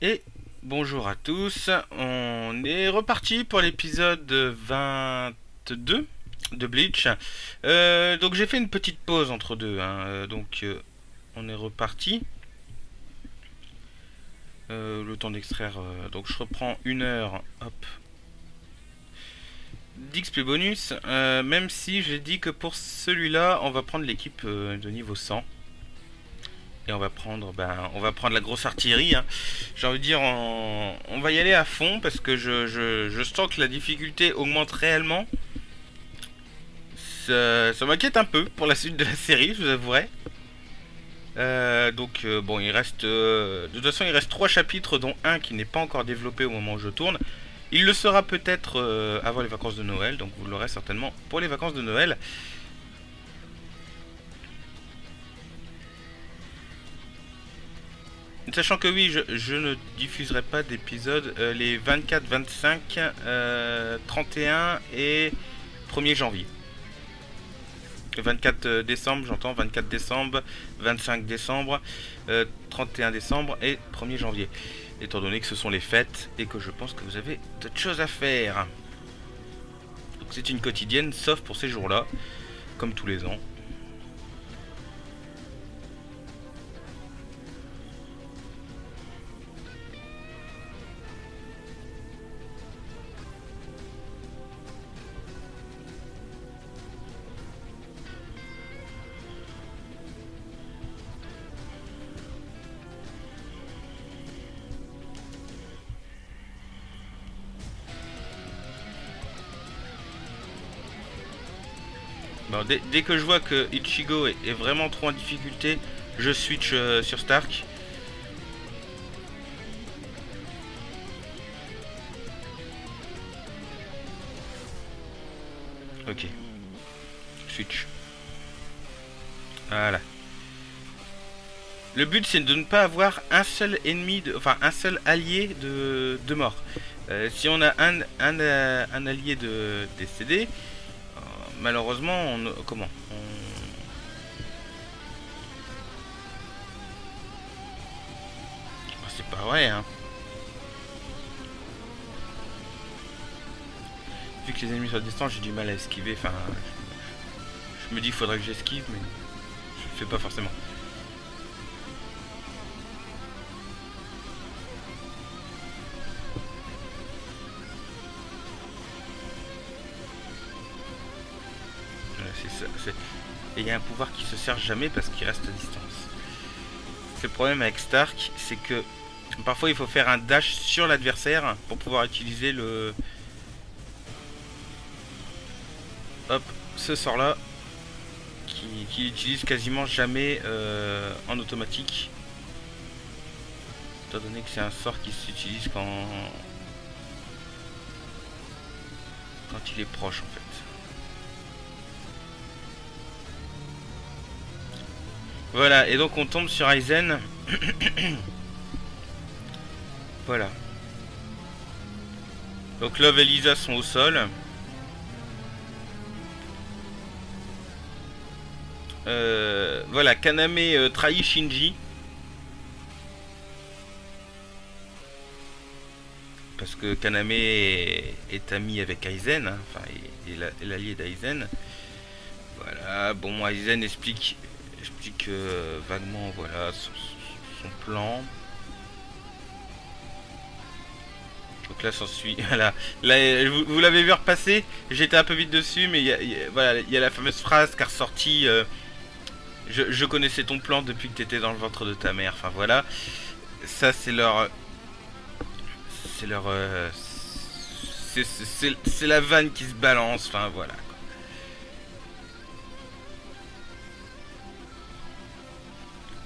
Et bonjour à tous, on est reparti pour l'épisode 22 de Bleach. Euh, donc j'ai fait une petite pause entre deux, hein. Euh, donc euh, on est reparti. le temps d'extraire, donc je reprends une heure, hop. D'XP bonus, même si j'ai dit que pour celui-là, on va prendre l'équipe de niveau 100 et on va prendre ben, on va prendre la grosse artillerie hein. j'ai envie de dire on, va y aller à fond parce que je, sens que la difficulté augmente réellement. Ça, m'inquiète un peu pour la suite de la série je vous avouerai. Euh, donc euh, bon il reste euh, de toute façon il reste trois chapitres dont un qui n'est pas encore développé au moment où je tourne. Il le sera peut-être avant les vacances de Noël donc vous l'aurez certainement pour les vacances de Noël Sachant que oui, je, ne diffuserai pas d'épisodes euh, les 24, 25, 31 et 1er janvier. 24 euh, décembre, j'entends 24 décembre, 25 décembre, 31 euh, décembre et 1er janvier. Étant donné que ce sont les fêtes et que je pense que vous avez d'autres choses à faire. C'est une quotidienne, sauf pour ces jours-là, comme tous les ans. Dès, que je vois que Ichigo est, vraiment trop en difficulté, je switch euh, sur Stark. Ok. Switch. Voilà. Le but c'est de ne pas avoir un seul ennemi, de, enfin un seul allié de, mort. Euh, si on a un, un, euh, un allié de décédé, malheureusement, comment ah, C'est pas vrai, hein. Vu que les ennemis sont à distance, j'ai du mal à esquiver. Enfin, je me dis qu'il faudrait que j'esquive, mais je le fais pas forcément. Et il y a un pouvoir qui se sert jamais parce qu'il reste à distance. C'est le problème avec Stark, c'est que parfois il faut faire un dash sur l'adversaire pour pouvoir utiliser le... Hop, ce sort là, qui, utilise quasiment jamais euh, en automatique. Étant donné que c'est un sort qui s'utilise quand... quand il est proche en fait. Voilà, et donc on tombe sur Aizen. voilà. Donc Love et Lisa sont au sol. Euh, voilà, Kaname euh, trahit Shinji. Parce que Kaname est, ami avec Aizen, hein. enfin, il est l'allié d'Aizen. Voilà, bon, Aizen explique explique euh, vaguement voilà son, plan. Donc là, s'ensuit. Voilà. Là, vous, l'avez vu repasser. J'étais un peu vite dessus, mais il y, a, il la fameuse phrase qui a ressorti. Euh, je, connaissais ton plan depuis que tu étais dans le ventre de ta mère. Enfin voilà. Ça, c'est leur. C'est leur. Euh, c'est la vanne qui se balance. Enfin voilà.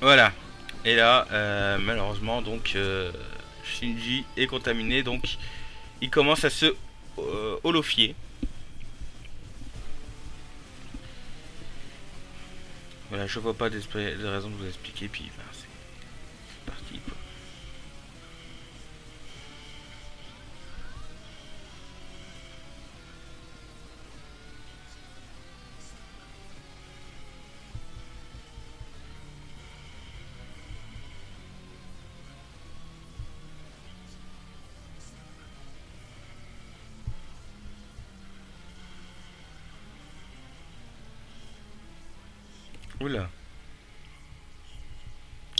Voilà. Et là, euh, malheureusement, donc euh, Shinji est contaminé, donc il commence à se euh, holofier. Voilà, je vois pas de raison de vous expliquer, puis ben, c'est parti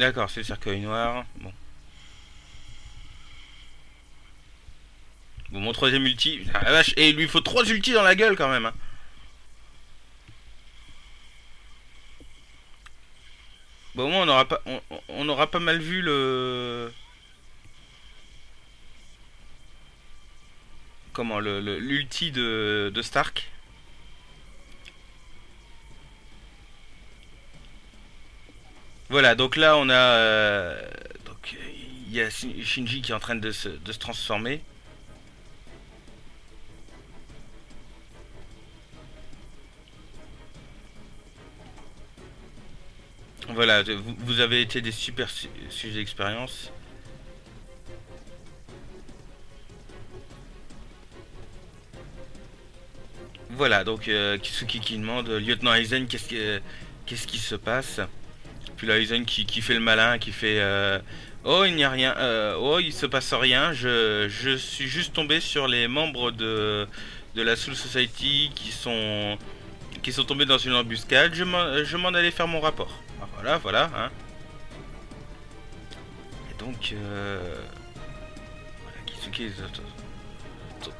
D'accord, c'est le cercueil noir. Bon. Bon, mon troisième ulti. la vache. Et il lui faut trois ultis dans la gueule quand même. Hein. Bon, au moins on aura pas, on, aura pas mal vu le. Comment le l'ulti de, de Stark. Voilà, donc là on a euh, donc il y a Shinji qui est en train de se, de se transformer. Voilà, vous, avez été des super sujets d'expérience. Voilà, donc euh, Kisuki qui demande, lieutenant Aizen, qu'est-ce qu'est-ce qui se passe? Puis là, Aizen qui, fait le malin, qui fait, euh, oh il n'y a rien, euh, oh il se passe rien, je, suis juste tombé sur les membres de, la Soul Society qui sont, qui sont tombés dans une embuscade, je m'en allais faire mon rapport. Voilà, voilà. Hein. Et donc, euh... voilà, Kisuke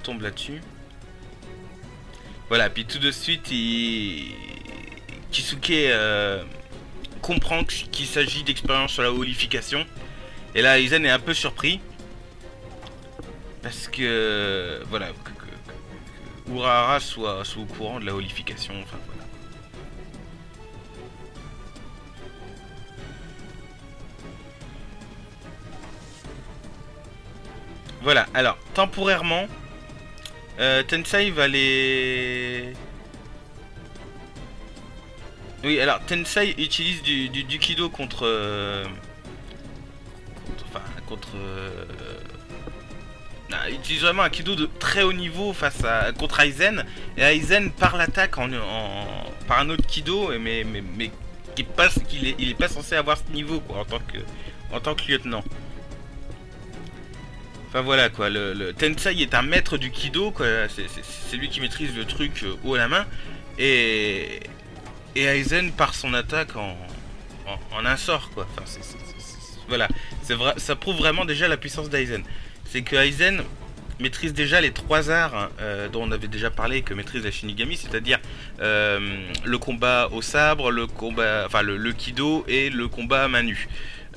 tombe là-dessus. Voilà, puis tout de suite, il... Kisuke comprend qu'il s'agit d'expérience sur la holification. Et là, Aizen est un peu surpris. Parce que, voilà, que, Urahara soit, soit, au courant de la holification. Enfin, Voilà, alors, temporairement, euh, Tensei va les... Oui, alors, Tensei utilise du, Kido contre... Euh, contre enfin, contre... Euh, il utilise vraiment un Kido de très haut niveau face à contre Aizen. Et Aizen, par l'attaque en, par un autre Kido, mais, mais, mais il est pas censé avoir ce niveau, quoi, en tant que, en tant que lieutenant. Enfin voilà quoi, le, Tensei est un maître du Kido, quoi. C'est lui qui maîtrise le truc euh, haut à la main. Et, et Aizen par son attaque en, un sort quoi. Enfin, voilà, vrai, ça prouve vraiment déjà la puissance d'Aizen. C'est que Aizen maîtrise déjà les trois arts hein, euh, dont on avait déjà parlé que maîtrise la Shinigami, c'est-à-dire euh, le combat au sabre, le combat, enfin le, Kido et le combat à main nue.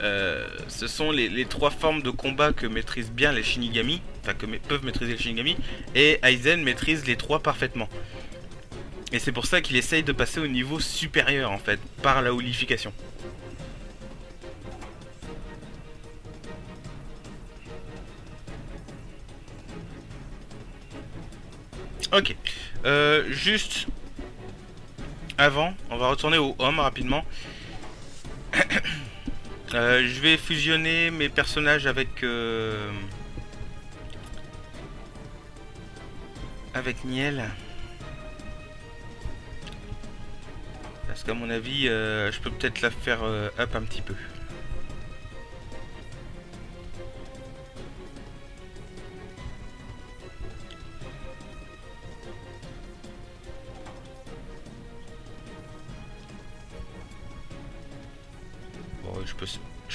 Euh, ce sont les, trois formes de combat que maîtrisent bien les Shinigami, enfin que peuvent maîtriser les Shinigami, et Aizen maîtrise les trois parfaitement. Et c'est pour ça qu'il essaye de passer au niveau supérieur en fait, par la holification. Ok, euh, juste avant, on va retourner au homme rapidement. Euh, je vais fusionner mes personnages avec... Euh, avec Niel. Parce qu'à mon avis, euh, je peux peut-être la faire up un petit peu.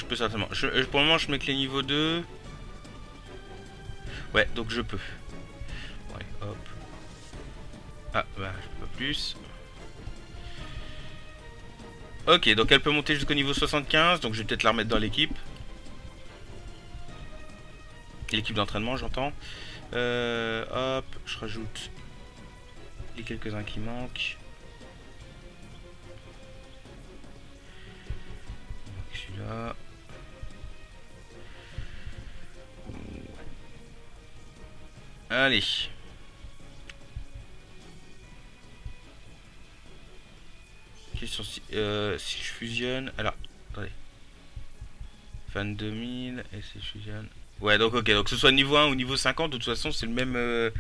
Je peux certainement. Je, euh, pour le moment, je mets que les niveaux 2. Ouais, donc je peux. Ouais, hop. Ah, bah, je peux pas plus. Ok, donc elle peut monter jusqu'au niveau 75, donc je vais peut-être la remettre dans l'équipe. L'équipe d'entraînement, j'entends. Euh, hop, je rajoute les quelques-uns qui manquent. Celui-là. Allez. Euh, si je fusionne. Alors, attendez. 22 000 et si je fusionne. Ouais, donc ok, donc que ce soit niveau 1 ou niveau 50, de toute façon, c'est le même. Euh,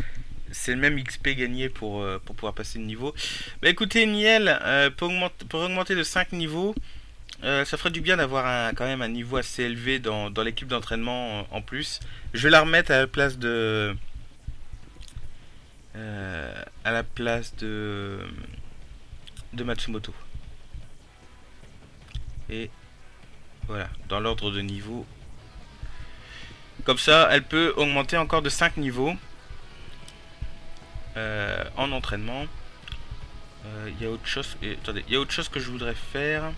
c'est le même XP gagné pour, euh, pour pouvoir passer de niveau. Bah écoutez, Niel, pour, augmenter, de 5 niveaux, ça ferait du bien d'avoir quand même un niveau assez élevé dans, dans l'équipe d'entraînement en plus. Je vais la remettre à la place de, à la place de, de Matsumoto. Et voilà, dans l'ordre de niveau. Comme ça, elle peut augmenter encore de 5 niveaux euh, en entraînement. Il y a autre chose. attendez, il y a autre chose que je voudrais faire.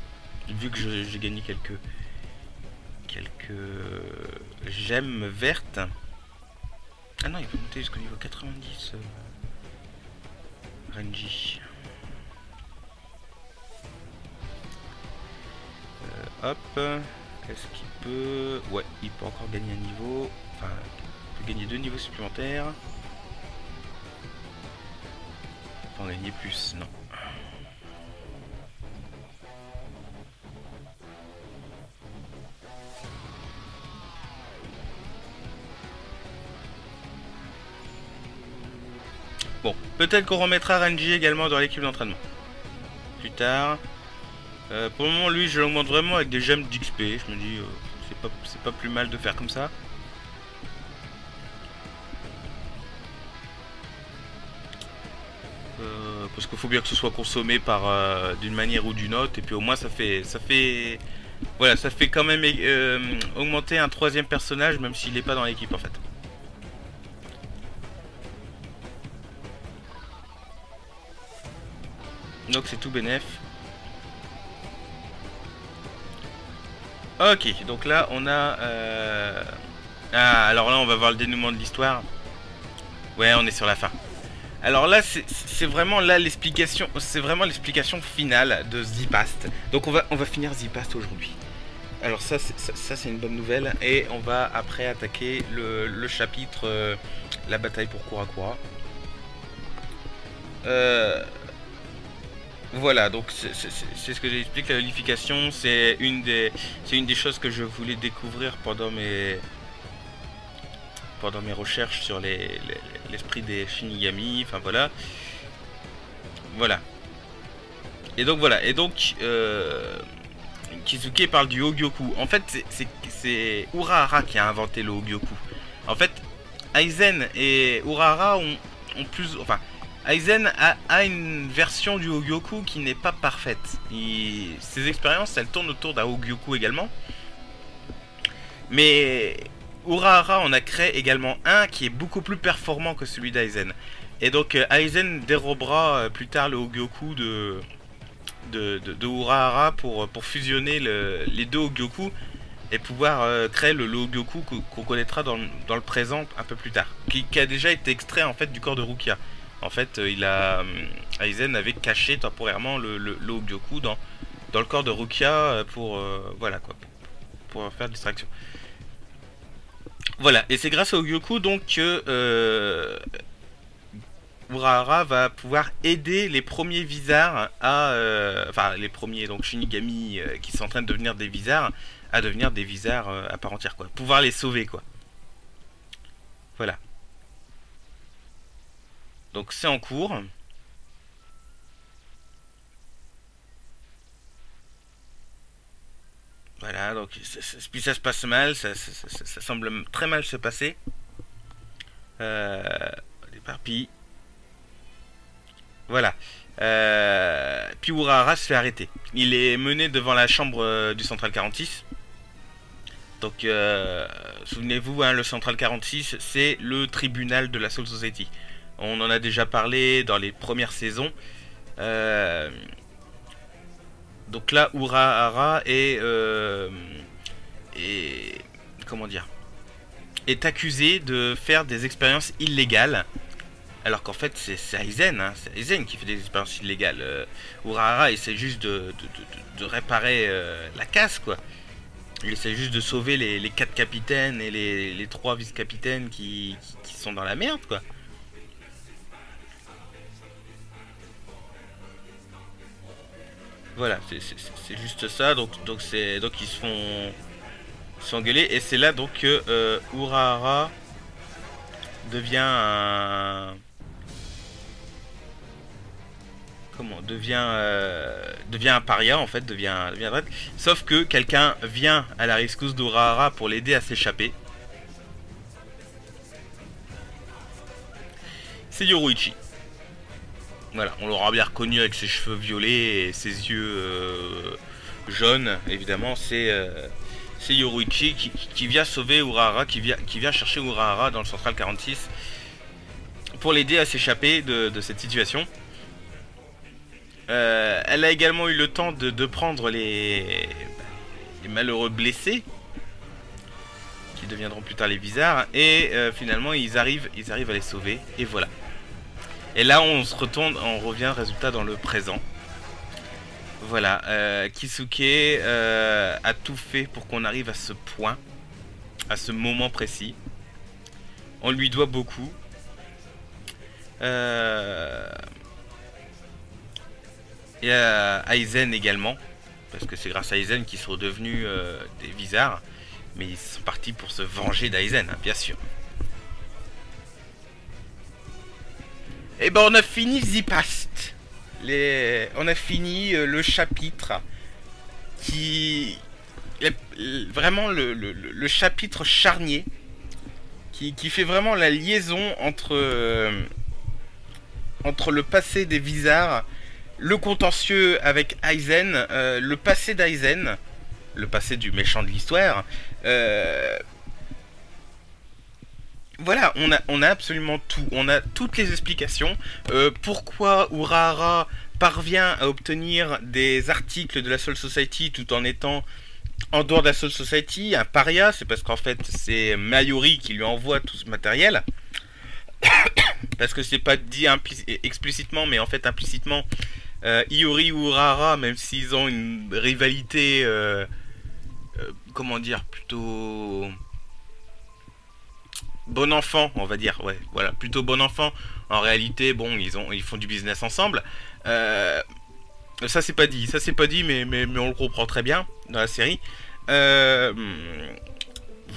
Vu que j'ai gagné quelques quelques gemmes vertes. Ah non, il peut monter jusqu'au niveau 90. Euh... Renji. Hop. Est-ce qu'il peut... Ouais, il peut encore gagner un niveau. Enfin, il peut gagner deux niveaux supplémentaires. Il peut en gagner plus, non. Bon, peut-être qu'on remettra Renji également dans l'équipe d'entraînement. Plus tard. Euh, pour le moment, lui, je l'augmente vraiment avec des gemmes d'XP. Je me dis, euh, c'est pas, pas plus mal de faire comme ça. Euh, parce qu'il faut bien que ce soit consommé par d'une manière ou d'une autre. Et puis au moins, ça fait, ça fait, voilà, ça fait quand même augmenter un troisième personnage, même s'il n'est pas dans l'équipe en fait. Donc c'est tout bénef. Ok, donc là on a... Euh... Ah, alors là on va voir le dénouement de l'histoire. Ouais, on est sur la fin. Alors là, c'est vraiment là l'explication, c'est vraiment l'explication finale de Zipast. Donc on va, on va finir Zipast aujourd'hui. Alors ça, ça c'est une bonne nouvelle. Et on va après attaquer le, chapitre euh, La bataille pour Kurakura. Euh, voilà, donc c'est ce que j'explique, la unification, c'est une des une des choses que je voulais découvrir pendant mes pendant mes recherches sur l'esprit des Shinigami, enfin voilà. Voilà. Et donc voilà, et donc euh, Kizuke parle du Hogyoku. En fait, c'est Urahara qui a inventé le Hogyoku. En fait, Aizen et Urahara ont, ont plus enfin Aizen a, une version du Hogyoku qui n'est pas parfaite. ses expériences, elles tournent autour d'un Hogyoku également. Mais Urahara en a créé également un qui est beaucoup plus performant que celui d'Aizen. Et donc euh, Aizen dérobera euh, plus tard le Hogyoku de, de, Urahara pour, pour fusionner les deux Hogyoku et pouvoir euh, créer le Hogyoku qu'on connaîtra dans, le présent un peu plus tard. Qui, qui, a déjà été extrait en fait du corps de Rukia. En fait, euh, il a euh, Aizen avait caché temporairement le, le, dans, dans le corps de Rukia euh, pour voilà quoi pour, faire distraction. Voilà, et c'est grâce au Gyoku donc que Urahara va pouvoir aider les premiers visards à enfin les premiers donc Shinigami qui sont en train de devenir des visards à devenir des visards à part entière quoi, pouvoir les sauver quoi. Voilà. Donc c'est en cours. Voilà, donc puis ça se passe mal, ça, semble très mal se passer. Euh, L'éparpille. Voilà. Euh, puis Urahara se fait arrêter. Il est mené devant la chambre euh, du Central 46. Donc, euh, souvenez-vous, hein, le Central 46, c'est le tribunal de la Soul Society. On en a déjà parlé dans les premières saisons. Euh, donc là, Urahara est, euh, est comment dire est accusé de faire des expériences illégales. Alors qu'en fait, c'est Aizen, hein, qui fait des expériences illégales. Euh, Urahara essaie juste de, réparer la casse, quoi. Il essaie juste de sauver les, quatre capitaines et les, trois vice-capitaines qui, qui, sont dans la merde, quoi. Voilà, c'est juste ça. Donc, donc c'est donc ils se font s'engueuler et c'est là donc que euh, Urahara devient un comment devient euh, devient un paria en fait devient devient sauf que quelqu'un vient à la rescousse d'Urahara pour l'aider à s'échapper. C'est Yoruichi voilà, on l'aura bien reconnu avec ses cheveux violets et ses yeux euh, jaune, évidemment, c'est c'est Yoruichi qui, vient sauver Urahara, qui vient, chercher Urahara dans le Central 46 pour l'aider à s'échapper de, cette situation. Euh, elle a également eu le temps de, prendre les, malheureux blessés, qui deviendront plus tard les bizarres, et euh, finalement ils arrivent, ils arrivent à les sauver, et voilà. Et là on se retourne, on revient résultat dans le présent. Voilà, euh, Kisuke euh, a tout fait pour qu'on arrive à ce point, à ce moment précis. On lui doit beaucoup. Euh, et à Aizen également, parce que c'est grâce à Aizen qu'ils sont devenus des bizarres. Mais ils sont partis pour se venger d'Aizen, hein, bien sûr. Et eh ben on a fini The Past on a fini euh, le chapitre qui vraiment le, chapitre charnier qui, fait vraiment la liaison entre euh, entre le passé des Vizards, le contentieux avec Aizen, euh, le passé d'Aizen, le passé du méchant de l'histoire. Voilà, on a, absolument tout. On a toutes les explications. pourquoi Urahara parvient à obtenir des articles de la Soul Society tout en étant en dehors de la Soul Society, un paria, c'est parce qu'en fait c'est Mayuri qui lui envoie tout ce matériel. parce que c'est pas dit explicitement, mais en fait implicitement, euh, Iori ou Urara, même s'ils ont une rivalité, euh, euh, comment dire, plutôt bon enfant, on va dire, ouais, voilà, plutôt bon enfant. En réalité, bon, ils ont, ils font du business ensemble, euh, ça c'est pas dit, ça c'est pas dit, mais, mais, on le comprend très bien dans la série. Euh,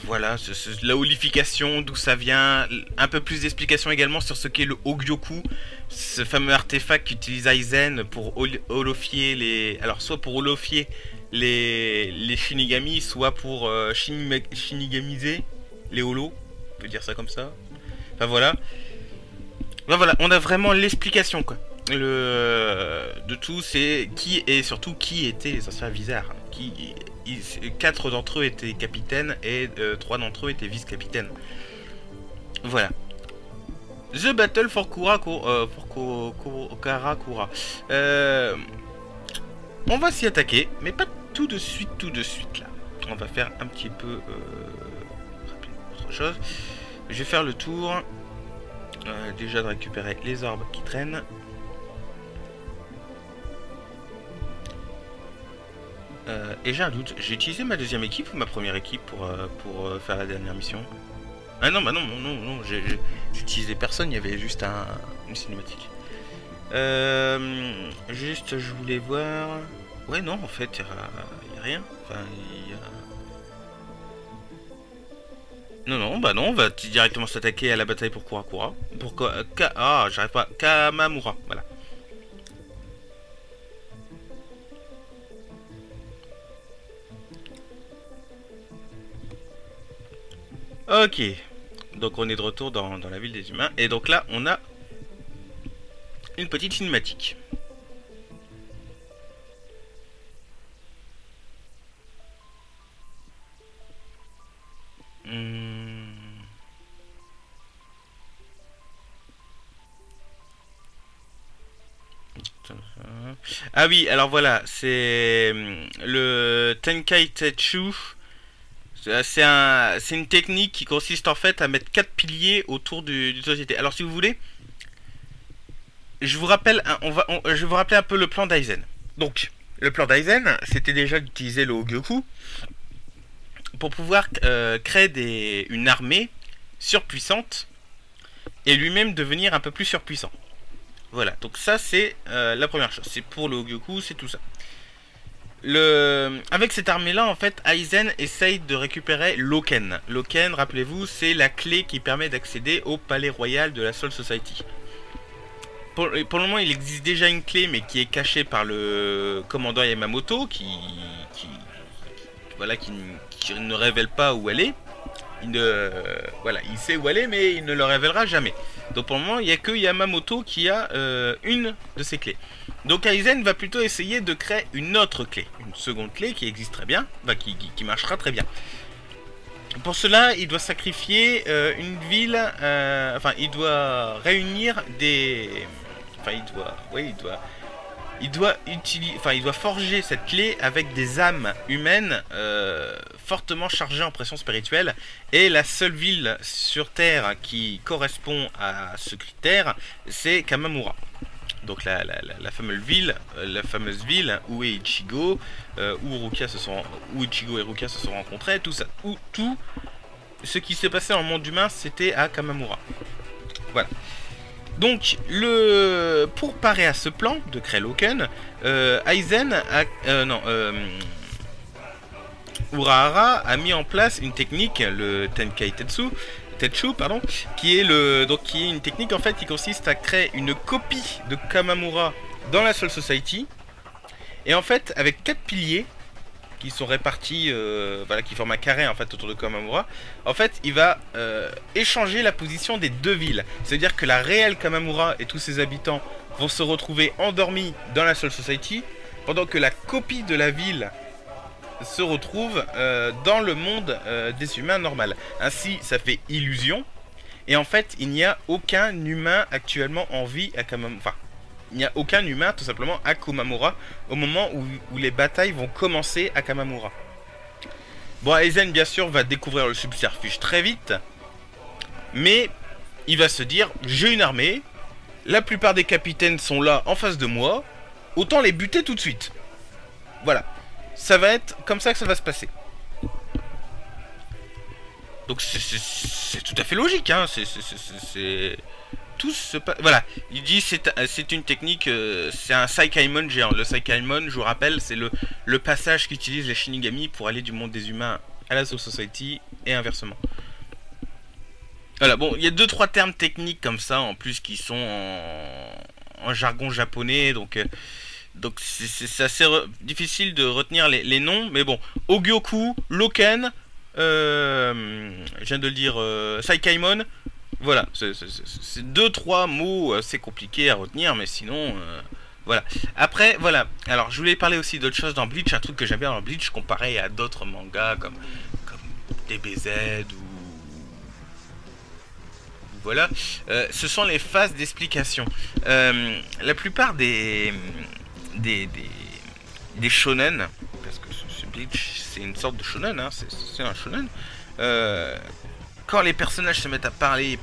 voilà, la holification, d'où ça vient, un peu plus d'explications également sur ce qu'est le Hogyoku, ce fameux artefact qu'utilise Aizen pour holofier les... Alors soit pour holofier les, les Shinigami, soit pour euh, Shinigamiser les holos, on peut dire ça comme ça. Enfin voilà. Voilà, on a vraiment l'explication quoi le, de tout, c'est qui et surtout qui étaient les anciens visards. Qui, quatre d'entre eux étaient capitaines et euh, trois d'entre eux étaient vice-capitaines. Voilà. The Battle for Kura, euh. Euh, on va s'y attaquer, mais pas tout de suite, tout de suite là. On va faire un petit peu autre Je vais faire le tour. déjà de récupérer les orbes qui traînent. Euh, et j'ai un doute, j'ai utilisé ma deuxième équipe ou ma première équipe pour, euh, pour euh, faire la dernière mission? Ah non, bah non, non, non, j'ai utilisé personne, il y avait juste un, une cinématique. juste, je voulais voir... Ouais, non, en fait, il n'y a, rien. Non, non, bah non, on va directement s'attaquer à la bataille pour Kurakura. Pour... ah, j'arrive pas. Kamamura, voilà. Ok. Donc on est de retour dans, la ville des humains. Et donc là, on a une petite cinématique. Ah oui, alors voilà, c'est hmm, le Tenkai Tetsu euh, c'est une technique qui consiste en fait à mettre quatre piliers autour d'une société. Alors si vous voulez, je vous rappelle, on va, je vous rappeler un peu le plan d'Aizen. Donc, le plan d'Aizen, c'était déjà d'utiliser le Hogyoku pour pouvoir euh, créer une armée surpuissante et lui-même devenir un peu plus surpuissant. Voilà, donc ça c'est euh, la première chose. C'est pour le Hogyoku, c'est tout ça. Avec cette armée-là, en fait, Aizen essaye de récupérer Loken. Loken, rappelez-vous, c'est la clé qui permet d'accéder au palais royal de la Soul Society. Pour, le moment, il existe déjà une clé, mais qui est cachée par le commandant Yamamoto, qui, ne révèle pas où elle est. Il sait où est, mais il ne le révélera jamais. Donc pour le moment, il n'y a que Yamamoto qui a euh, une de ces clés. Donc Aizen va plutôt essayer de créer une autre clé, une seconde clé qui existe très bien, qui, qui, marchera très bien. Pour cela, il doit sacrifier euh, une ville, euh, enfin, il doit réunir des... Enfin, il doit... Oui, il doit... Il doit, utiliser, enfin, il doit forger cette clé avec des âmes humaines euh, fortement chargées en pression spirituelle. Et la seule ville sur Terre qui correspond à ce critère, c'est Kamamura donc la, fameuse ville, euh, la fameuse ville où est Ichigo, euh, où se sont, où Ichigo et Rukia se sont rencontrés, tout ça, où tout ce qui s'est passé en monde humain, c'était à Kamamura. Voilà. Donc, pour parer à ce plan de Kreloken, euh, Aizen a, euh, non, Urahara a mis en place une technique, le Tenkai Tetsu, Tetsu, pardon, qui est le donc qui est une technique en fait qui consiste à créer une copie de Kamamura dans la Soul Society. Et en fait, avec quatre piliers qui sont répartis, euh, voilà, qui forment un carré en fait autour de Kamamura. En fait, il va euh, échanger la position des deux villes. C'est-à-dire que la réelle Kamamura et tous ses habitants vont se retrouver endormis dans la Soul Society, pendant que la copie de la ville se retrouve euh, dans le monde des humains normal. Ainsi, ça fait illusion. Et en fait, il n'y a aucun humain actuellement en vie à Kamamura. Il n'y a aucun humain tout simplement à Kumamura au moment où, les batailles vont commencer à Kamamura. Bon, Aizen, bien sûr, va découvrir le subterfuge très vite. Mais il va se dire, j'ai une armée. La plupart des capitaines sont là en face de moi. Autant les buter tout de suite. Voilà ça va être comme ça que ça va se passer. Donc c'est tout à fait logique, hein. C'est tout se Voilà, il dit c'est une technique, euh, c'est un Saikaimon géant. Le Saikaimon, je vous rappelle, c'est le, passage qu'utilisent les Shinigami pour aller du monde des humains à la Soul Society et inversement. Voilà, bon, il y a deux trois termes techniques comme ça en plus qui sont en, jargon japonais, donc. Euh, donc c'est assez difficile de retenir les, noms, mais bon, Ogyoku, Loken, euh, je viens de le dire, euh, Saikaimon, voilà, c'est deux trois mots assez compliqués à retenir, mais sinon, euh, voilà. Après, voilà, alors je voulais parler aussi d'autre chose dans Bleach, un truc que j'aime bien dans Bleach comparé à d'autres mangas comme, comme DBZ ou voilà, euh, ce sont les phases d'explication. la plupart des, des, des, shonen, parce que ce, Bleach c'est une sorte de shonen, hein, c'est un shonen. Euh, quand les personnages se mettent à parler,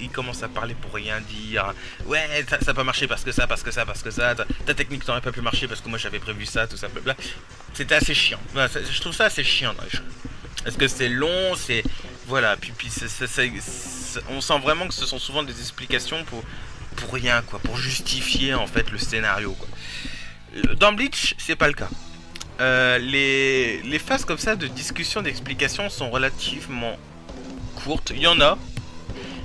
ils, commencent à parler pour rien dire. Ouais, ça, ça pas marché parce que ça, parce que ça, parce que ça. Ta, technique n'aurait pas pu marcher parce que moi j'avais prévu ça, tout ça, bla C'était assez chiant. je trouve ça assez chiant dans les shonen. Parce que c'est long, c'est. Voilà, puis, puis on sent vraiment que ce sont souvent des explications pour, pour rien, quoi, pour justifier en fait le scénario, quoi. Dans Bleach, c'est pas le cas. Euh, les, les, phases comme ça de discussion, d'explication sont relativement Il y en a,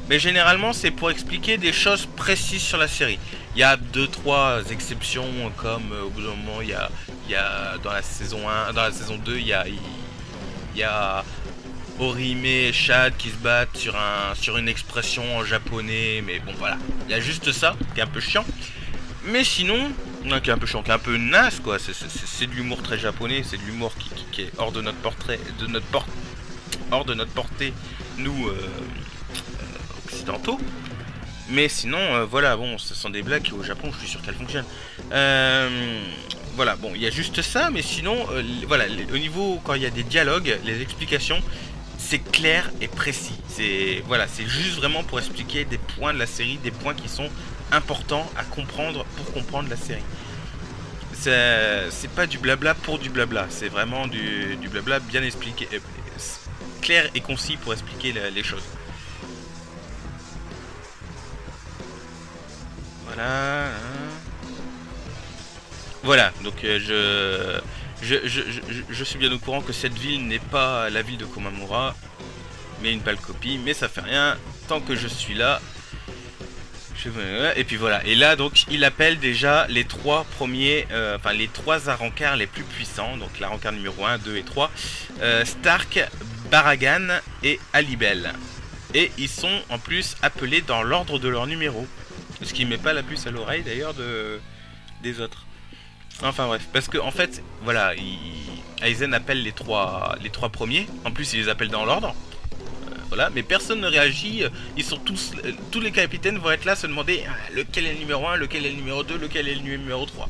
mais généralement c'est pour expliquer des choses précises sur la série. Il y a deux trois exceptions comme euh, au bout d'un moment il y a, y a dans la saison 1, dans la saison 2 il y a, il y a Orime et Shad qui se battent sur, un, sur une expression en japonais, mais bon voilà, il y a juste ça qui est un peu chiant. Mais sinon, non, qui est un peu chiant, qui est un peu naze quoi, c'est de l'humour très japonais, c'est de l'humour qui, est hors de notre portrait, de notre porte, hors de notre portée, nous euh, euh, occidentaux. Mais sinon, euh, voilà, bon, ce sont des blagues qui au Japon, je suis sûr qu'elles fonctionnent. voilà, bon, il y a juste ça, mais sinon, voilà, au niveau, quand il y a des dialogues, les explications, c'est clair et précis. C'est voilà, c'est juste vraiment pour expliquer des points de la série, des points qui sont importants à comprendre pour comprendre la série. C'est pas du blabla pour du blabla, c'est vraiment du, blabla bien expliqué, clair et concis pour expliquer les choses. Voilà. Hein. Voilà, donc euh, je suis bien au courant que cette ville n'est pas la ville de Komamura, mais une pâle copie, mais ça fait rien, tant que je suis là. Et puis voilà, et là donc il appelle déjà les trois premiers, euh, enfin les trois arancars les plus puissants, donc l'arancard numéro 1, 2 et 3, euh, Stark, Baragan et Alibel. Et ils sont en plus appelés dans l'ordre de leur numéro, ce qui met pas la puce à l'oreille d'ailleurs de, des autres. Enfin bref, parce que en fait, voilà, Aizen appelle les trois, les trois premiers. En plus, il les appelle dans l'ordre. Euh, voilà, mais personne ne réagit. Ils sont tous, euh, tous les capitaines vont être là, se demander ah, lequel est le numéro 1, lequel est le numéro 2, lequel est le numéro 3.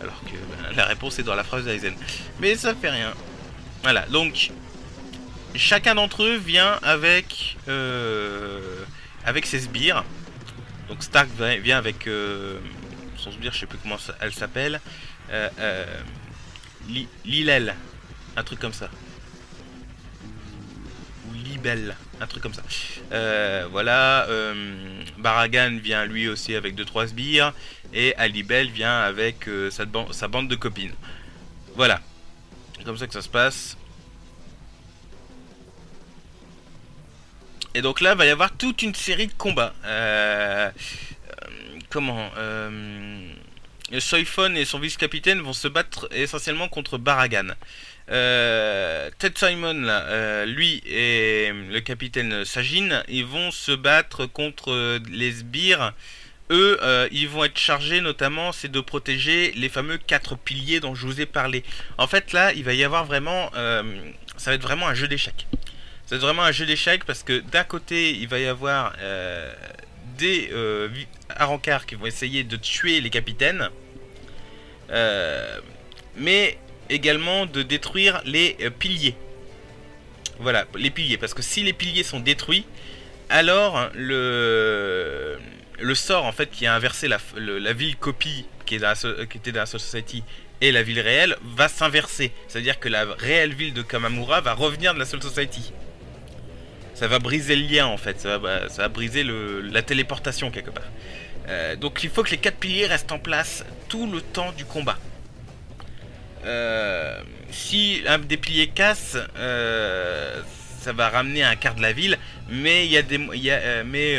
Alors que ben, la réponse est dans la phrase d'Aizen. Mais ça fait rien. Voilà, donc chacun d'entre eux vient avec euh, ses sbires. Donc Stark vient avec euh, son sbire, je sais plus comment elle s'appelle, euh, Lilel, un truc comme ça. Ou Libel, un truc comme ça. Voilà, Baragan vient lui aussi avec 2-3 sbires, et Alibel vient avec sa, sa bande de copines. Voilà, c'est comme ça que ça se passe. Et donc là, il va y avoir toute une série de combats. Euh, euh comment euh, Soifon et son vice-capitaine vont se battre essentiellement contre Baragan. Ted Simon, lui et le capitaine Sajin, ils vont se battre contre les sbires. Eux, ils vont être chargés notamment, c'est de protéger les fameux quatre piliers dont je vous ai parlé. En fait, là, il va y avoir vraiment, ça va être vraiment un jeu d'échecs. C'est vraiment un jeu d'échecs parce que d'un côté, il va y avoir euh, des euh, qui vont essayer de tuer les capitaines, euh, mais également de détruire les euh, piliers. Voilà, les piliers. Parce que si les piliers sont détruits, alors le, sort en fait qui a inversé la, ville copie qui, est dans qui était dans la Society et la ville réelle va s'inverser. C'est-à-dire que la réelle ville de Kamamura va revenir de la Soul Society ça va briser le lien en fait, ça va, ça va briser la téléportation quelque part. Euh, donc il faut que les quatre piliers restent en place tout le temps du combat. Euh, si un des piliers casse, euh, ça va ramener un quart de la ville, mais il y a des, mais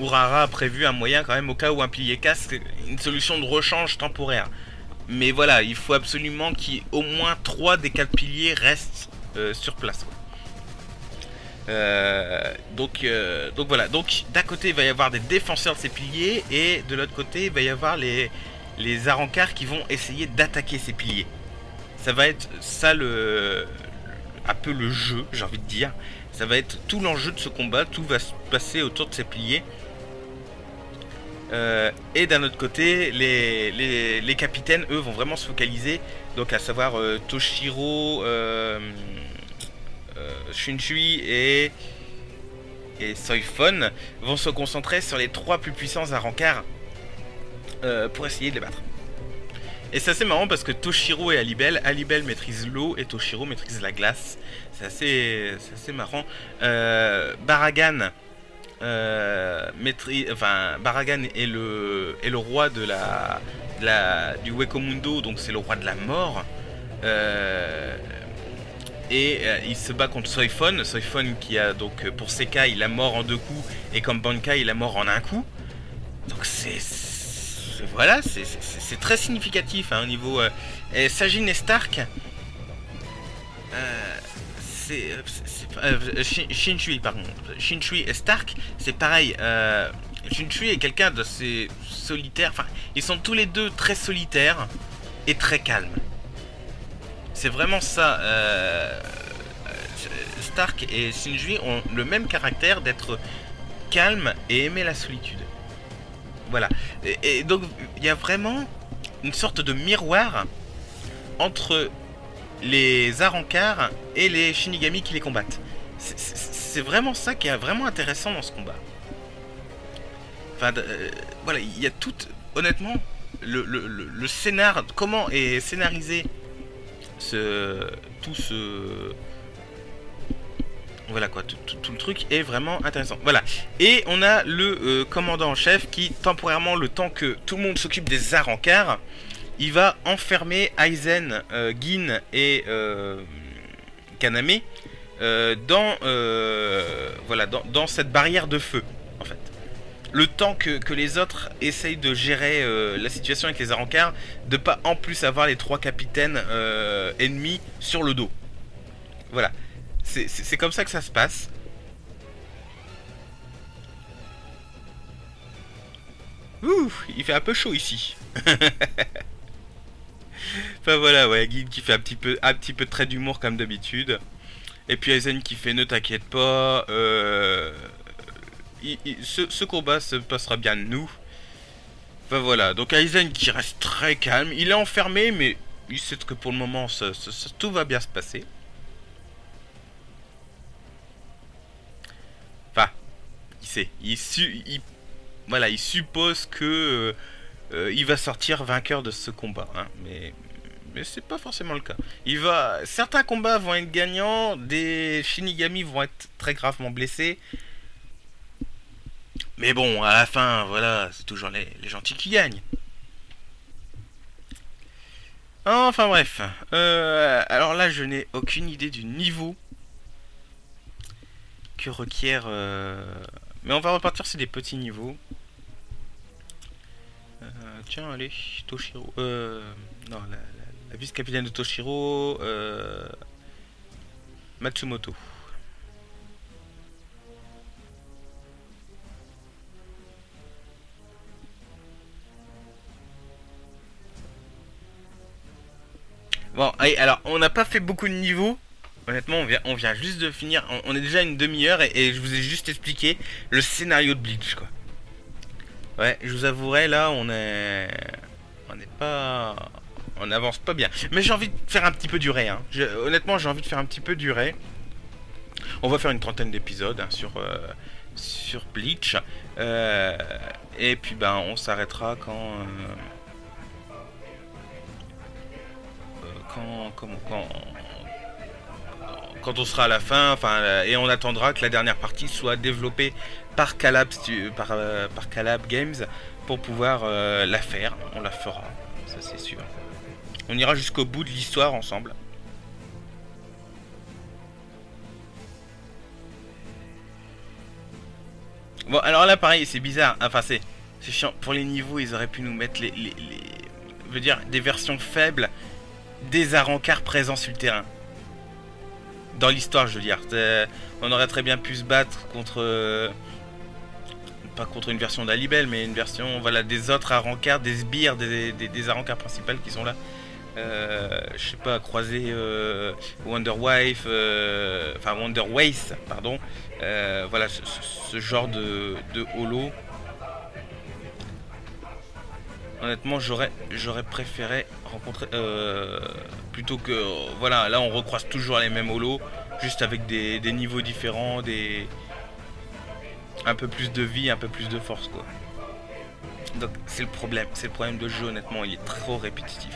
Urara a prévu un moyen quand même au cas où un pilier casse, une solution de rechange temporaire. Mais voilà, il faut absolument qu'au moins trois des quatre piliers restent sur place. Euh, donc, euh, donc voilà, donc d'un côté il va y avoir des défenseurs de ces piliers et de l'autre côté il va y avoir les, les arancars qui vont essayer d'attaquer ces piliers. Ça va être ça le un peu le jeu, j'ai envie de dire. Ça va être tout l'enjeu de ce combat, tout va se passer autour de ces piliers. Euh, et d'un autre côté, les, les, les, capitaines, eux, vont vraiment se focaliser, donc à savoir Toshiro, Shunshui et et Soifon vont se concentrer sur les trois plus puissants Arankar euh, pour essayer de les battre. Et c'est assez marrant parce que Toshiro et Alibel, Alibel maîtrise l'eau et Toshiro maîtrise la glace. C'est assez, assez marrant. Euh, Baragan, Baragan est le, roi de la, du Wekomundo, donc c'est le roi de la mort. Euh, et euh, il se bat contre Soifon. Soifon qui a donc euh, pour Sekai il a mort en deux coups et comme Bankai il a mort en un coup. Donc c'est voilà, c'est très significatif hein, au niveau. Euh, et Sajin et Stark, c'est Shinshui pardon, Shinshui et Stark, c'est pareil. Shinshui est quelqu'un de ces solitaires. Enfin, ils sont tous les deux très solitaires et très calmes. C'est vraiment ça. Euh, Stark et Shinji ont le même caractère d'être calme et aimer la solitude. Voilà. Et, donc, il y a vraiment une sorte de miroir entre les Arankars et les Shinigami qui les combattent. C'est vraiment ça qui est vraiment intéressant dans ce combat. Enfin, euh, voilà, il y a tout. Honnêtement, le scénar, comment est scénarisé tout ce voilà quoi, tout, le truc est vraiment intéressant. Voilà. Et on a le euh, commandant en chef qui, temporairement, le temps que tout le monde s'occupe des quart, il va enfermer Aizen, euh, Gin et euh, Kaname dans cette barrière de feu le temps que, les autres essayent de gérer euh, la situation avec les Arancars, de pas en plus avoir les trois capitaines euh, ennemis sur le dos. Voilà. C'est comme ça que ça se passe. Ouh, il fait un peu chaud ici. enfin voilà, ouais, Guide qui fait un petit peu, un petit peu trait d'humour comme d'habitude. Et puis Aizen qui fait ne t'inquiète pas, euh, ce, combat se passera bien nous. Enfin voilà, donc Aizen qui reste très calme, il est enfermé mais il sait que pour le moment tout va bien se passer. Enfin, il sait, il voilà, il suppose que euh, euh, il va sortir vainqueur de ce combat, hein, mais mais c'est pas forcément le cas. Il va, certains combats vont être gagnants, des Shinigami vont être très gravement blessés. Mais bon, à la fin, voilà, c'est toujours les, gentils qui gagnent. Enfin bref. Euh, alors là, je n'ai aucune idée du niveau que requiert... Mais on va repartir sur des petits niveaux. tiens, allez, Toshiro. Euh, non, la, vice-capitaine de Toshiro, euh, Matsumoto. Alors, on n'a pas fait beaucoup de niveaux. Honnêtement, on vient, juste de finir. On, est déjà une demi-heure et, je vous ai juste expliqué le scénario de Bleach, quoi. Ouais, je vous avouerai, là, on est... On n'est pas on avance pas bien. Mais j'ai envie de faire un petit peu durer. Hein. Honnêtement, j'ai envie de faire un petit peu durer. On va faire une trentaine d'épisodes hein, sur, euh, sur Bleach. Euh, et puis, ben, on s'arrêtera quand, euh, quand, quand, quand, on sera à la fin. Enfin, et on attendra que la dernière partie soit développée par Calab, par, par Calab Games pour pouvoir la faire. On la fera, ça c'est sûr. On ira jusqu'au bout de l'histoire ensemble. Bon, alors là, pareil, c'est bizarre. Enfin, c'est chiant. Pour les niveaux, ils auraient pu nous mettre les, les, veux dire, des versions faibles des arancars présents sur le terrain. Dans l'histoire, je veux dire. On aurait très bien pu se battre contre... pas contre une version d'Alibel, mais une version voilà, des autres arancars, des sbires, des, des, des arancars principales qui sont là. Euh, je sais pas, croiser euh, Wonder Wife, euh, enfin Wonder Waste, pardon. voilà, ce, genre de, de holo. Honnêtement, j'aurais préféré rencontrer plutôt que voilà, là on recroise toujours les mêmes holos, juste avec des, des niveaux différents, des un peu plus de vie, un peu plus de force quoi. Donc c'est le problème, c'est le problème de jeu honnêtement, il est trop répétitif.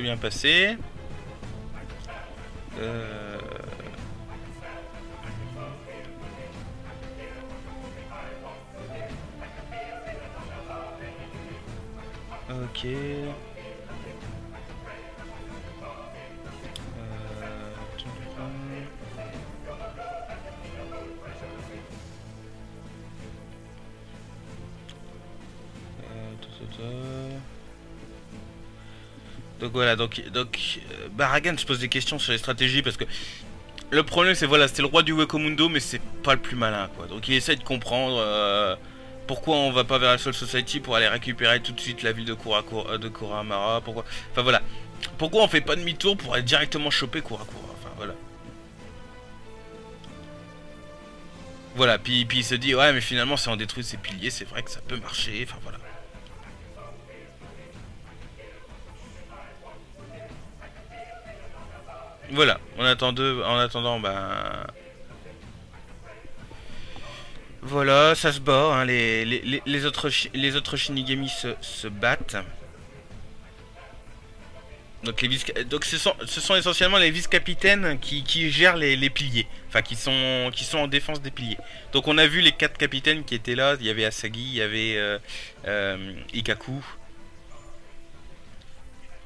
Bien passé. Euh... Ok. Voilà, donc, donc euh, Baragan se pose des questions sur les stratégies parce que le problème c'est voilà, c'était le roi du Wekomundo mais c'est pas le plus malin quoi. Donc il essaie de comprendre euh, pourquoi on va pas vers la Soul Society pour aller récupérer tout de suite la ville de, Kurakura, de Kuramara, pourquoi... Enfin voilà. Pourquoi on fait pas demi-tour pour aller directement choper Kurakura Enfin voilà. Voilà, puis, puis il se dit ouais mais finalement si on détruit ces piliers c'est vrai que ça peut marcher, enfin voilà. Voilà, en attendant, en attendant, ben... Voilà, ça se bat, hein, les, les, autres, les Shinigami se, battent. Donc, les vice donc ce, sont, essentiellement les vice-capitaines qui, gèrent les, piliers. Enfin, qui sont, sont en défense des piliers. Donc on a vu les quatre capitaines qui étaient là. Il y avait Asagi, il y avait euh, euh, Ikaku.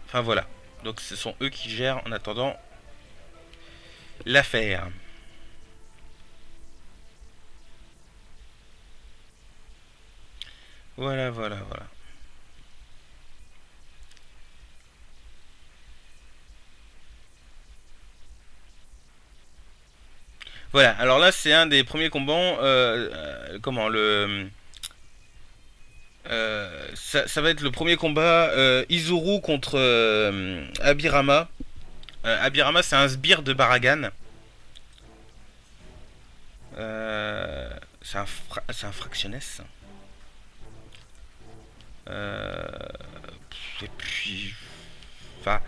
Enfin voilà. Donc ce sont eux qui gèrent en attendant l'affaire. Voilà, voilà, voilà. Voilà, alors là c'est un des premiers combats, euh, euh, comment, le... Euh, ça, va être le premier combat Izuru contre Abirama. Abirama c'est un sbire de Baragan. c'est un, un fractionness. et puis... Enfin...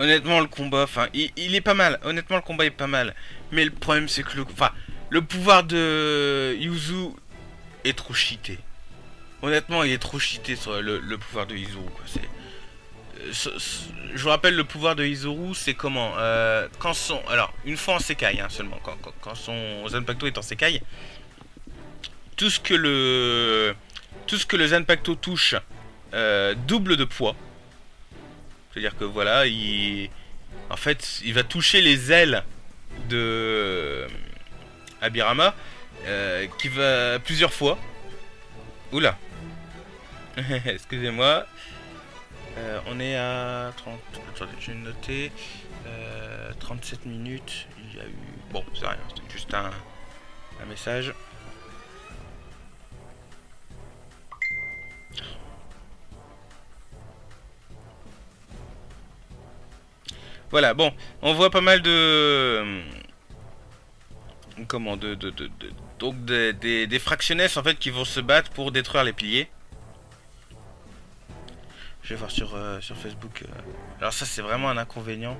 Honnêtement, le combat, enfin, il, est pas mal. Honnêtement, le combat est pas mal. Mais le problème, c'est que le, enfin, le pouvoir de Yuzu est trop cheaté. Honnêtement, il est trop cheaté sur le, pouvoir de Je vous rappelle, le pouvoir de Izuru, c'est comment euh, Quand son... Alors, une fois en Sekai, hein, seulement. Quand, son Zanpacto est en Sekai, tout ce que le... Tout ce que le Zanpacto touche euh, double de poids. C'est-à-dire que voilà, il... En fait, il va toucher les ailes de euh, Abirama, qui va plusieurs fois. Oula. Excusez-moi. Euh, on est à 30... Attendez, je vais noter. 37 minutes. Il y a eu... Bon, c'est rien, c'était juste un, un message. Voilà, bon, on voit pas mal de... Euh, comment de, donc des, des, fractionnesses en fait qui vont se battre pour détruire les piliers. Je vais voir sur, euh, sur Facebook. Euh. Alors ça c'est vraiment un inconvénient.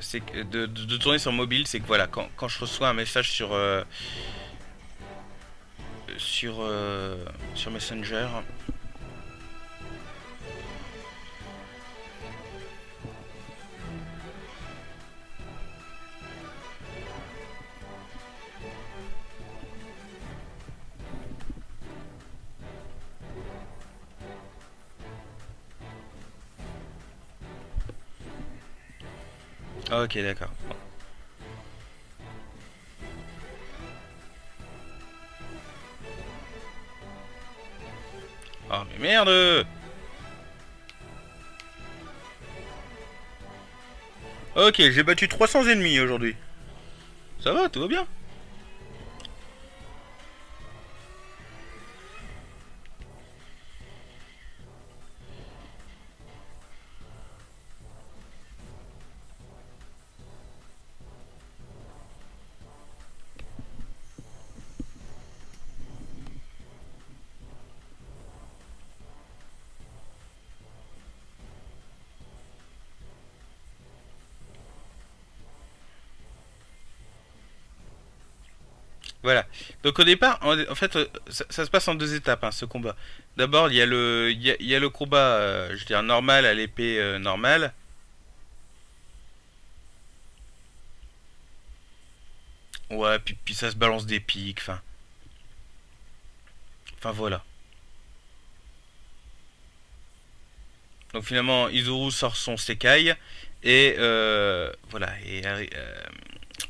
c'est de, de, tourner sur mobile, c'est que voilà, quand, quand, je reçois un message sur sur, euh, sur Messenger. Ok, d'accord. Oh mais merde Ok, j'ai battu 300 ennemis aujourd'hui. Ça va, tout va bien Voilà. Donc au départ, en, fait, euh, ça, se passe en deux étapes, hein, ce combat. D'abord, il y a le, combat, euh, je veux dire normal à l'épée euh, normale. Ouais, puis, ça se balance des pics, enfin. Enfin voilà. Donc finalement, Izuru sort son Sekai et voilà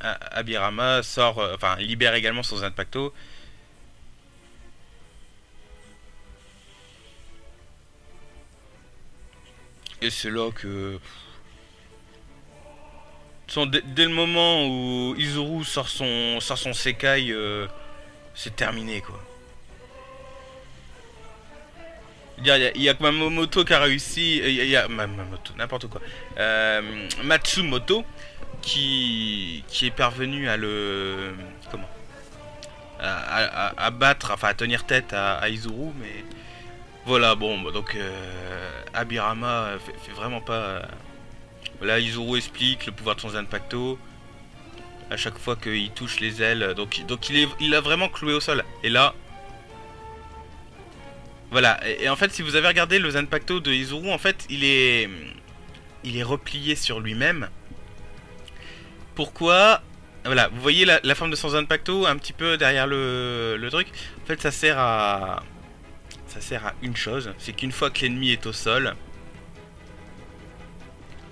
Abirama sort, euh, enfin libère également son Zanpacto. Et c'est là que... Dès, le moment où Izuru sort son, sort Sekai, euh, c'est terminé quoi. Il y, a, que Mamoto qui a réussi. Il y a, Mamoto, n'importe quoi. Euh, Matsumoto qui, est parvenu à le. Comment à, battre, enfin à tenir tête à, Izuru, mais. Voilà, bon, bah, donc euh, Abirama fait, vraiment pas. Voilà, Izuru explique le pouvoir de son Zanpacto. À chaque fois qu'il touche les ailes, donc, donc il, est, il a vraiment cloué au sol. Et là, voilà, et, en fait, si vous avez regardé le Zanpacto de Izuru, en fait, il est, il est replié sur lui-même. Pourquoi Voilà, vous voyez la, forme de son Zanpacto un petit peu derrière le, le truc. En fait, ça sert à ça sert à une chose, c'est qu'une fois que l'ennemi est au sol,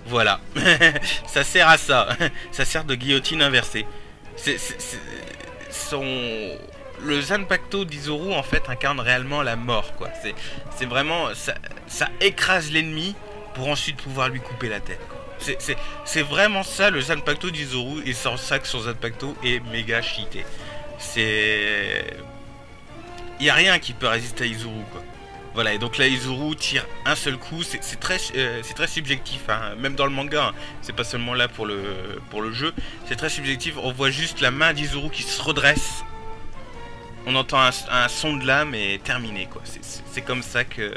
voilà, ça sert à ça, ça sert de guillotine inversée. Son le Zanpacto d'Izuru en fait incarne réellement la mort. C'est vraiment ça écrase l'ennemi pour ensuite pouvoir lui couper la tête. C'est vraiment ça le Zanpacto d'Izuru et sans ça que son Zanpacto est méga cheaté. C'est il y a rien qui peut résister à Izuru quoi. Voilà, et donc là Izuru tire un seul coup, c'est très, euh, très subjectif, hein. même dans le manga, hein. c'est pas seulement là pour le, pour le jeu, c'est très subjectif, on voit juste la main d'Izuru qui se redresse, on entend un, son de lame et terminé quoi, c'est comme ça que,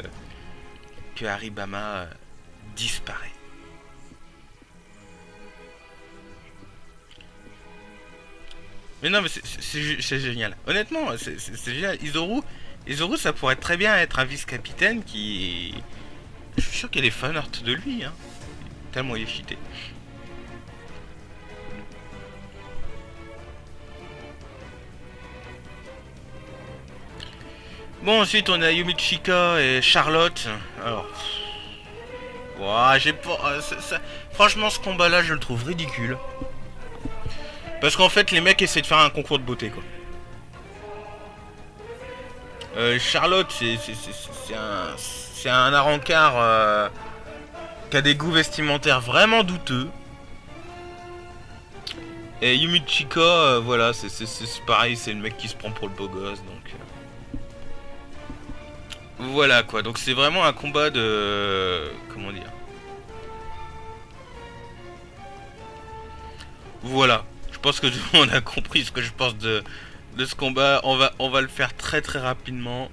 que Haribama euh, disparaît. Mais non, mais c'est génial. Honnêtement, c'est génial. Izuru, ça pourrait très bien être un vice-capitaine qui... Je suis sûr qu'il y a des fanarts de lui, hein. Tellement il est cheaté. Bon, ensuite on a Yumichika et Charlotte. Alors... Ouah, j'ai pas... Euh, franchement, ce combat-là, je le trouve ridicule. Parce qu'en fait, les mecs essaient de faire un concours de beauté, quoi. Euh, Charlotte, c'est un, arancard euh, qui a des goûts vestimentaires vraiment douteux. Et Yumichika, euh, voilà, c'est pareil, c'est le mec qui se prend pour le beau gosse, donc... Voilà, quoi, donc c'est vraiment un combat de... Comment dire? Voilà, pense que tout le monde a compris ce que je pense de, de ce combat. On va, on va le faire très très rapidement.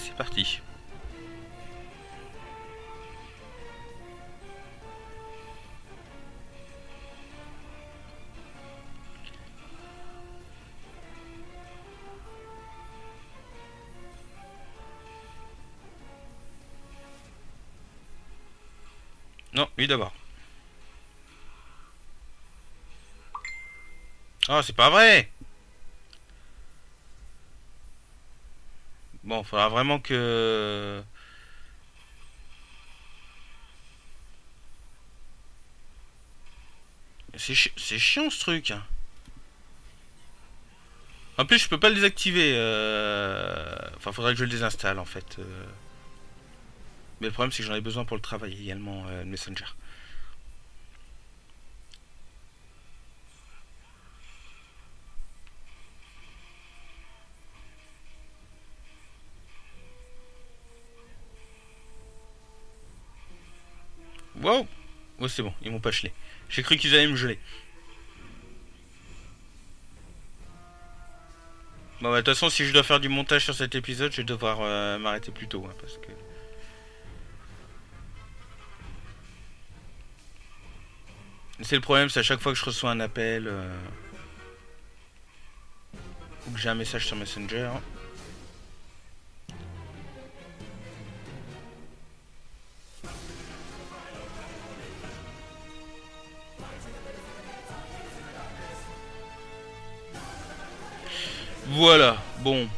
C'est parti. Non, lui d'abord. Oh, c'est pas vrai Bon, faudra vraiment que... C'est chiant ce truc. En plus, je peux pas le désactiver. Euh... Enfin, faudrait que je le désinstalle en fait. Euh. Mais le problème, c'est que j'en ai besoin pour le travail également, euh, Messenger. Ouais, c'est bon, ils m'ont pas gelé. J'ai cru qu'ils allaient me geler. Bon, bah, de toute façon, si je dois faire du montage sur cet épisode, je vais devoir euh, m'arrêter plus tôt. Hein, parce que... C'est le problème, c'est à chaque fois que je reçois un appel euh, ou que j'ai un message sur Messenger. Voilà, bon.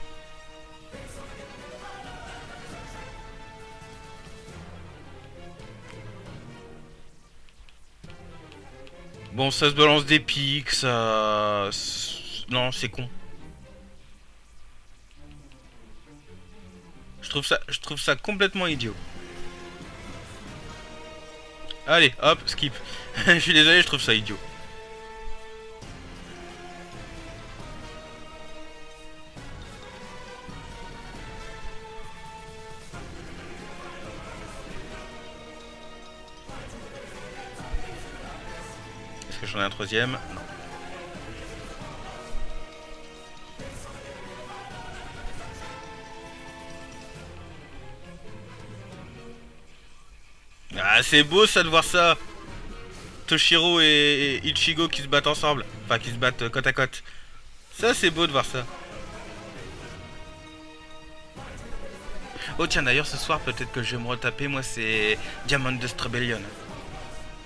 Bon, ça se balance des pics, ça... Non, c'est con. Je trouve ça, je trouve ça complètement idiot. Allez, hop, skip. je suis désolé, je trouve ça idiot. Que j'en ai un troisième Non. Ah, c'est beau ça de voir ça Toshiro et Ichigo qui se battent ensemble. Enfin, qui se battent côte à côte. Ça, c'est beau de voir ça. Oh tiens, d'ailleurs, ce soir, peut-être que je vais me retaper. Moi, c'est Diamond Dust Rebellion.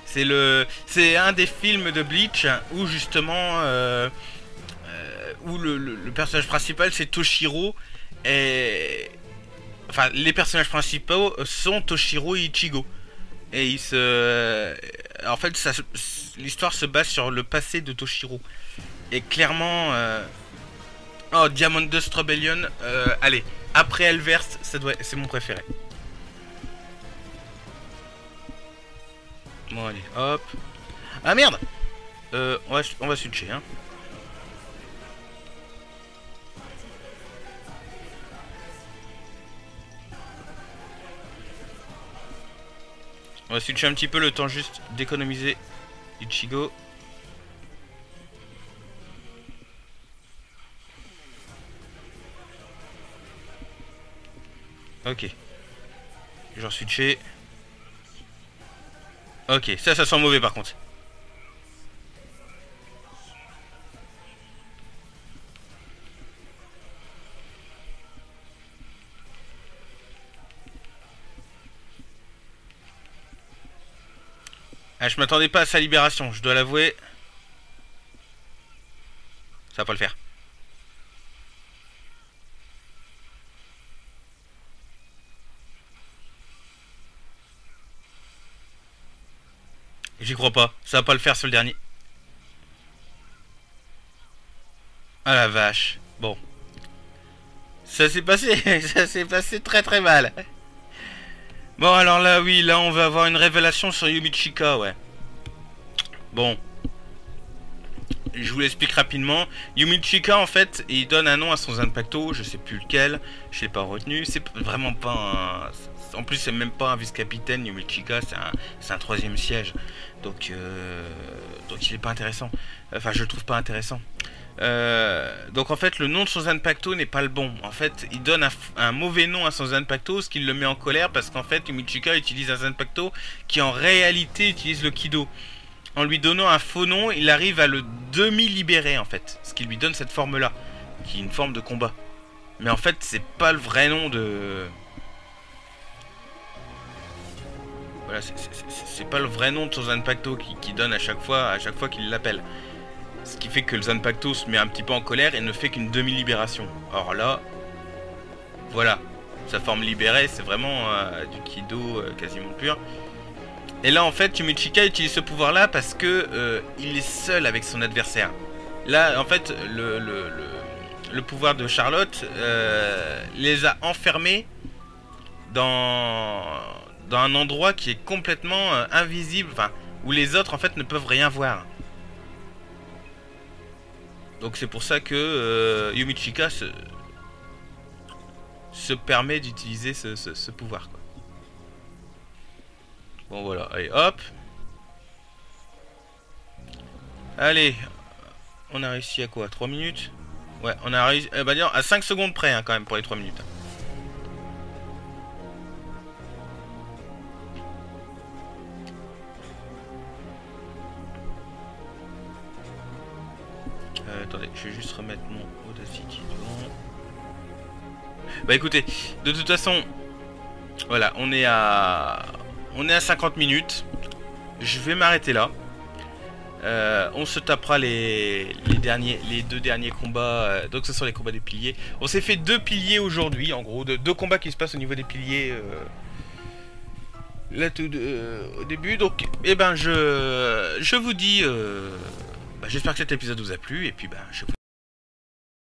C'est le, c'est un des films de Bleach où justement, euh, euh, où le, personnage principal c'est Toshiro et, enfin, les personnages principaux sont Toshiro et Ichigo. Et ils se, en fait, l'histoire se base sur le passé de Toshiro. Et clairement, euh, oh, Diamond Dust Rebellion, allez, après Elverse, c'est mon préféré. Bon allez, hop. Ah merde euh, on va, on va switcher hein. On va switcher un petit peu le temps juste d'économiser Ichigo. Ok. Genre switcher. Ok, ça, ça sent mauvais par contre. Ah, je m'attendais pas à sa libération, je dois l'avouer. Ça va pas le faire. J'y crois pas. Ça va pas le faire sur le dernier. Ah la vache. Bon. Ça s'est passé. Ça s'est passé très très mal. Bon alors là oui, là on va avoir une révélation sur Yumichika, ouais. Bon. Je vous l'explique rapidement. Yumichika en fait, il donne un nom à son Zanpacto, je sais plus lequel, je l'ai pas retenu. C'est vraiment pas un... En plus c'est même pas un vice-capitaine, Yumichika, c'est un... un troisième siège. Donc, euh, donc il est pas intéressant. Enfin, je le trouve pas intéressant. Euh, donc en fait, le nom de son Zanpacto n'est pas le bon. En fait, il donne un, mauvais nom à son Zanpacto, ce qui le met en colère parce qu'en fait, Michika utilise un Zanpacto qui en réalité utilise le Kido. En lui donnant un faux nom, il arrive à le demi-libérer en fait, ce qui lui donne cette forme-là, qui est une forme de combat. Mais en fait, c'est pas le vrai nom de Voilà, c'est pas le vrai nom de son Zanpacto qui, donne à chaque fois, à chaque fois qu'il l'appelle. Ce qui fait que le Zanpacto se met un petit peu en colère et ne fait qu'une demi-libération. Or là, voilà, sa forme libérée, c'est vraiment euh, du Kido euh, quasiment pur. Et là, en fait, Yumichika utilise ce pouvoir-là parce que euh, il est seul avec son adversaire. Là, en fait, le pouvoir de Charlotte les a enfermés dans dans un endroit qui est complètement euh, invisible, enfin, où les autres en fait ne peuvent rien voir. Donc c'est pour ça que euh, Yumichika se, se permet d'utiliser ce, pouvoir. Bon voilà, allez hop. Allez, on a réussi à quoi? 3 minutes? Ouais, on a réussi eh ben, à 5 secondes près hein, quand même pour les 3 minutes. Attendez, je vais juste remettre mon Audacity devant. Bah écoutez, de toute façon, voilà, on est à, on est à 50 minutes. Je vais m'arrêter là. Euh, on se tapera les, derniers, les deux derniers combats. Euh, donc ce sont les combats des piliers. On s'est fait deux piliers aujourd'hui, en gros, deux combats qui se passent au niveau des piliers. Euh, là tout au début. Donc, eh ben, je, je vous dis. Bah, j'espère que cet épisode vous a plu et puis bah, je vous